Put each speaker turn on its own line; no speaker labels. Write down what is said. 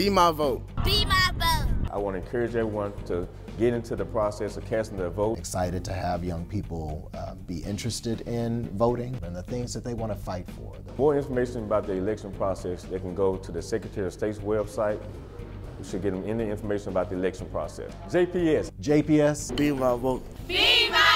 Be my vote.
Be my vote.
I want to encourage everyone to get into the process of casting their vote.
Excited to have young people uh, be interested in voting and the things that they want to fight for.
More information about the election process, they can go to the Secretary of State's website. We should get them any information about the election process. JPS.
JPS.
Be my vote.
Be my.